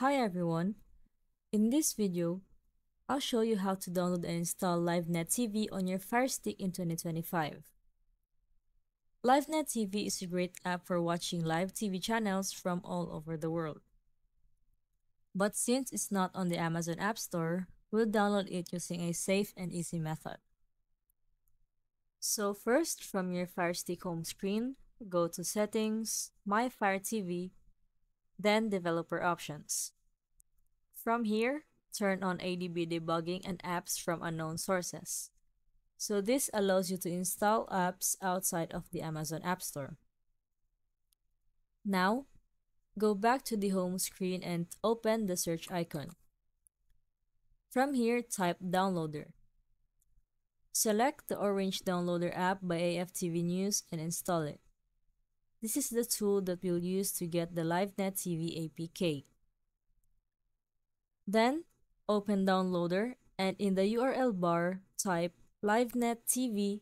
Hi everyone! In this video, I'll show you how to download and install LiveNet TV on your Fire Stick in 2025. LiveNet TV is a great app for watching live TV channels from all over the world. But since it's not on the Amazon App Store, we'll download it using a safe and easy method. So first, from your Fire Stick home screen, go to Settings, My Fire TV, then Developer Options. From here, turn on ADB debugging and apps from unknown sources. So this allows you to install apps outside of the Amazon App Store. Now, go back to the home screen and open the search icon. From here, type Downloader. Select the orange Downloader app by AFTV News and install it. This is the tool that we'll use to get the LiveNet TV APK. Then, open Downloader and in the URL bar, type livenettv.bz.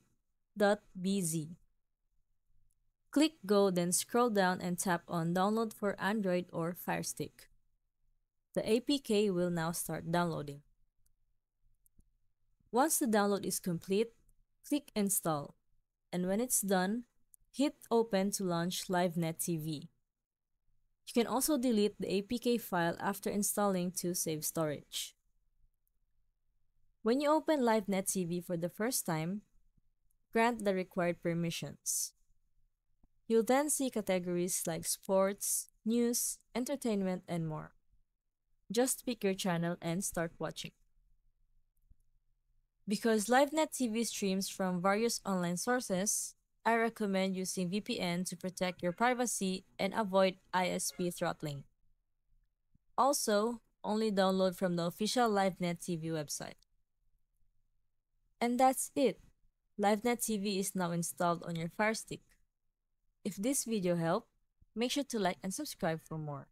Click Go, then scroll down and tap on Download for Android or Firestick. The APK will now start downloading. Once the download is complete, click Install, and when it's done, hit Open to launch LiveNet TV. You can also delete the APK file after installing to save storage. When you open LiveNet TV for the first time, grant the required permissions. You'll then see categories like sports, news, entertainment, and more. Just pick your channel and start watching. Because LiveNet TV streams from various online sources, I recommend using VPN to protect your privacy and avoid ISP throttling. Also, only download from the official LiveNet TV website. And that's it. LiveNet TV is now installed on your Fire Stick. If this video helped, make sure to like and subscribe for more.